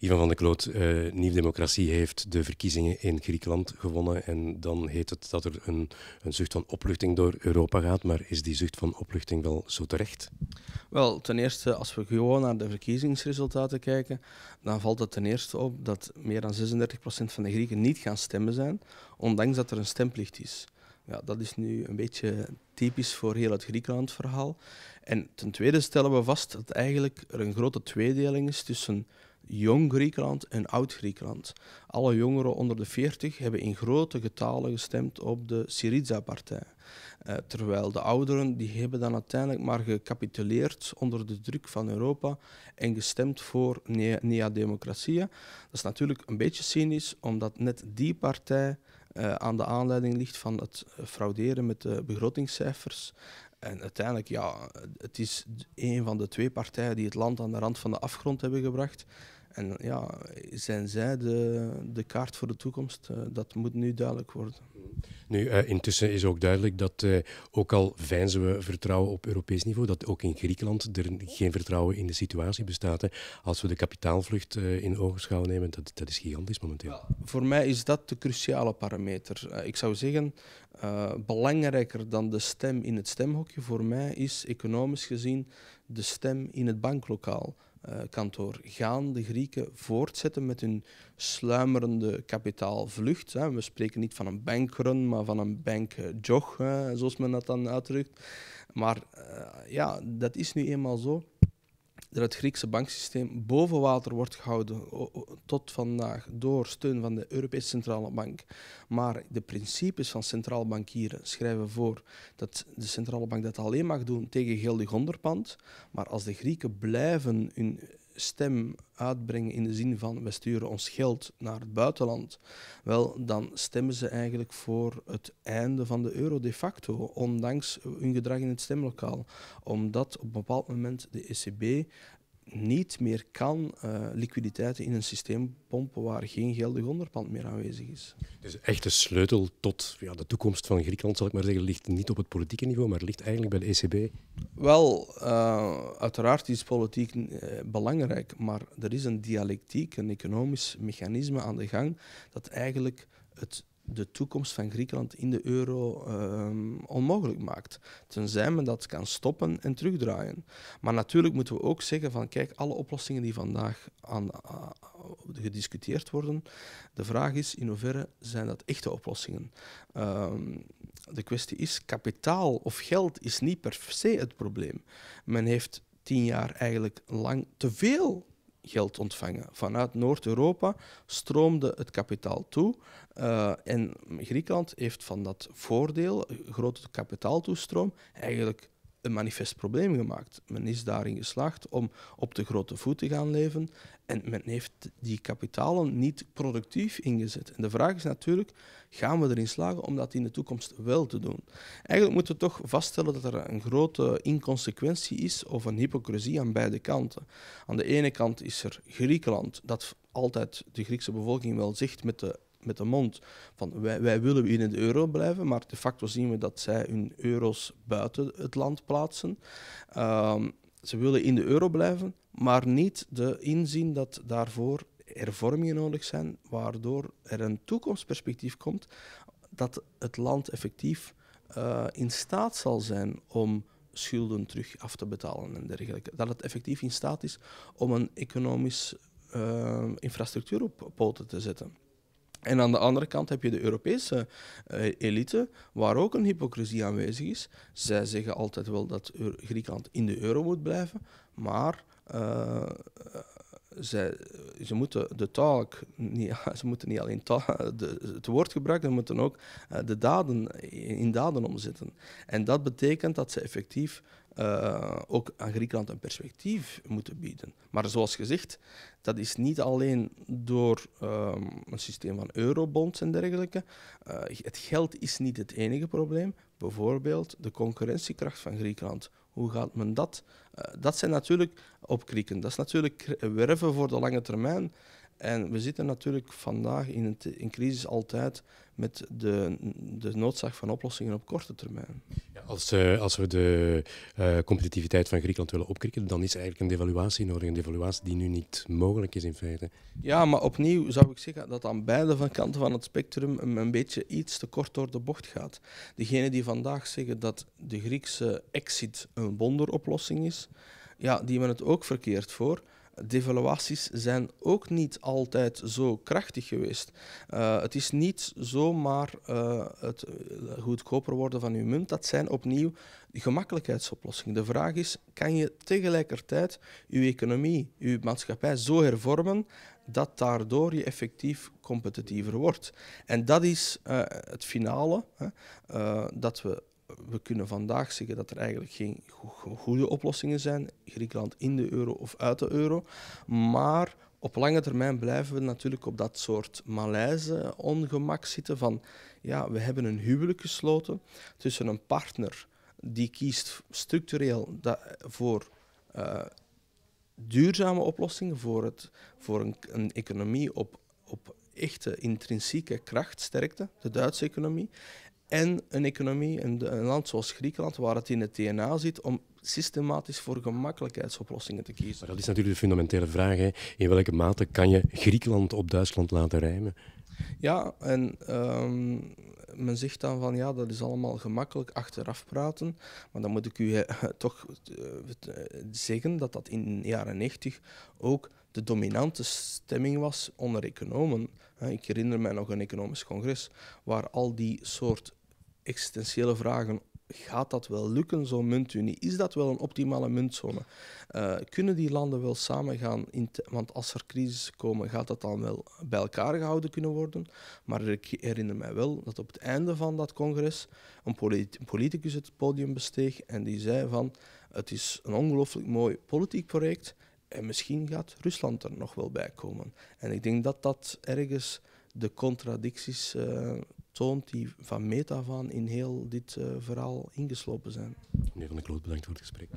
Ivan van der Kloot, uh, Nieuw Democratie heeft de verkiezingen in Griekenland gewonnen. En dan heet het dat er een, een zucht van opluchting door Europa gaat. Maar is die zucht van opluchting wel zo terecht? Wel, ten eerste, als we gewoon naar de verkiezingsresultaten kijken, dan valt het ten eerste op dat meer dan 36% van de Grieken niet gaan stemmen zijn, ondanks dat er een stemplicht is. Ja, dat is nu een beetje typisch voor heel het Griekenland-verhaal. En ten tweede stellen we vast dat eigenlijk er een grote tweedeling is tussen jong Griekenland en oud Griekenland. Alle jongeren onder de 40 hebben in grote getalen gestemd op de Syriza-partij. Uh, terwijl de ouderen die hebben dan uiteindelijk maar gecapituleerd onder de druk van Europa en gestemd voor Nea Democratia. Dat is natuurlijk een beetje cynisch, omdat net die partij uh, aan de aanleiding ligt van het frauderen met de begrotingscijfers. En uiteindelijk, ja, het is een van de twee partijen die het land aan de rand van de afgrond hebben gebracht. En ja, zijn zij de, de kaart voor de toekomst? Uh, dat moet nu duidelijk worden. Nu, uh, intussen is ook duidelijk dat uh, ook al veinzen we vertrouwen op Europees niveau, dat ook in Griekenland er geen vertrouwen in de situatie bestaat. Hè. Als we de kapitaalvlucht in ogenschouw nemen, dat, dat is gigantisch momenteel. Ja, voor mij is dat de cruciale parameter. ik zou zeggen, belangrijker dan de stem in het stemhokje voor mij is economisch gezien de stem in het banklokaal. Eh, kantoor. Gaan de Grieken voortzetten met hun sluimerende kapitaalvlucht? Hè? We spreken niet van een bankrun, maar van een bankjog, zoals men dat dan uitdrukt. Maar uh, ja, dat is nu eenmaal zo dat het Griekse banksysteem boven water wordt gehouden tot vandaag door steun van de Europese Centrale Bank. Maar de principes van centraal bankieren schrijven voor dat de centrale bank dat alleen mag doen tegen geldig onderpand. Maar als de Grieken blijven hun stem uitbrengen in de zin van we sturen ons geld naar het buitenland, wel, dan stemmen ze eigenlijk voor het einde van de euro de facto, ondanks hun gedrag in het stemlokaal. Omdat op een bepaald moment de ECB niet meer kan uh, liquiditeiten in een systeem pompen waar geen geldig onderpand meer aanwezig is. Dus echt de sleutel tot ja, de toekomst van Griekenland, zal ik maar zeggen, ligt niet op het politieke niveau, maar ligt eigenlijk bij de ECB? Wel, uh, uiteraard is politiek uh, belangrijk, maar er is een dialectiek, een economisch mechanisme aan de gang dat eigenlijk het de toekomst van Griekenland in de euro um, onmogelijk maakt. Tenzij men dat kan stoppen en terugdraaien. Maar natuurlijk moeten we ook zeggen van kijk, alle oplossingen die vandaag aan, gediscuteerd worden, de vraag is in hoeverre zijn dat echte oplossingen. Um, de kwestie is, kapitaal of geld is niet per se het probleem. Men heeft tien jaar eigenlijk lang te veel geld ontvangen. Vanuit Noord-Europa stroomde het kapitaal toe. Uh, en Griekenland heeft van dat voordeel, grote kapitaaltoestroom, eigenlijk een manifest probleem gemaakt. Men is daarin geslaagd om op de grote voet te gaan leven en men heeft die kapitalen niet productief ingezet. En de vraag is natuurlijk, gaan we erin slagen om dat in de toekomst wel te doen? Eigenlijk moeten we toch vaststellen dat er een grote inconsequentie is of een hypocrisie aan beide kanten. Aan de ene kant is er Griekenland, dat altijd de Griekse bevolking wel zegt met de met de mond van wij, wij willen in de euro blijven, maar de facto zien we dat zij hun euro's buiten het land plaatsen. Um, ze willen in de euro blijven, maar niet de inzien dat daarvoor hervormingen nodig zijn, waardoor er een toekomstperspectief komt dat het land effectief uh, in staat zal zijn om schulden terug af te betalen en dergelijke. Dat het effectief in staat is om een economisch uh, infrastructuur op poten te zetten. En aan de andere kant heb je de Europese uh, elite, waar ook een hypocrisie aanwezig is. Zij zeggen altijd wel dat Griekenland in de euro moet blijven, maar uh, zij, ze moeten de taal, niet, ze moeten niet alleen het woord gebruiken, ze moeten ook uh, de daden in daden omzetten. En dat betekent dat ze effectief uh, ook aan Griekenland een perspectief moeten bieden. Maar zoals gezegd, dat is niet alleen door um, een systeem van eurobonds en dergelijke. Uh, het geld is niet het enige probleem. Bijvoorbeeld de concurrentiekracht van Griekenland. Hoe gaat men dat? Uh, dat zijn natuurlijk opkrikken. Dat is natuurlijk werven voor de lange termijn. En we zitten natuurlijk vandaag in een, in crisis altijd met de, de noodzaak van oplossingen op korte termijn. Ja, als, uh, als we de uh, competitiviteit van Griekenland willen opkrikken, dan is eigenlijk een devaluatie nodig. Een devaluatie die nu niet mogelijk is in feite. Ja, maar opnieuw zou ik zeggen dat aan beide van kanten van het spectrum een, een beetje iets te kort door de bocht gaat. Degenen die vandaag zeggen dat de Griekse exit een wonderoplossing is, ja, die hebben het ook verkeerd voor devaluaties zijn ook niet altijd zo krachtig geweest. Uh, het is niet zomaar uh, het goedkoper worden van uw munt. Dat zijn opnieuw gemakkelijkheidsoplossingen. De vraag is, kan je tegelijkertijd uw economie, uw maatschappij zo hervormen dat daardoor je effectief competitiever wordt? En dat is uh, het finale, hè, dat we we kunnen vandaag zeggen dat er eigenlijk geen goede oplossingen zijn, Griekenland in de euro of uit de euro. Maar op lange termijn blijven we natuurlijk op dat soort malaise, ongemak zitten van ja, we hebben een huwelijk gesloten tussen een partner die kiest structureel voor uh, duurzame oplossingen, voor, het, voor een, een economie op, op echte intrinsieke kracht, sterkte, de Duitse economie en een economie, een, een, land zoals Griekenland, waar het in het DNA zit om systematisch voor gemakkelijkheidsoplossingen te kiezen. Maar dat is natuurlijk de fundamentele vraag. Hè. In welke mate kan je Griekenland op Duitsland laten rijmen? Ja, en um, men zegt dan van ja, dat is allemaal gemakkelijk achteraf praten. Maar dan moet ik u eh, toch uh, zeggen dat dat in de jaren 90 ook de dominante stemming was onder economen. Ik herinner mij nog een economisch congres waar al die soort existentiële vragen. Gaat dat wel lukken, zo'n muntunie? Is dat wel een optimale muntzone? Uh, kunnen die landen wel samen gaan? want als er crisis komen, gaat dat dan wel bij elkaar gehouden kunnen worden? Maar ik herinner mij wel dat op het einde van dat congres een, polit politicus het podium besteeg en die zei van het is een ongelooflijk mooi politiek project en misschien gaat Rusland er nog wel bij komen. En ik denk dat dat ergens de contradicties uh, toont die van meet af aan in heel dit uh, verhaal ingeslopen zijn. Meneer Van der Kloot, bedankt voor het gesprek.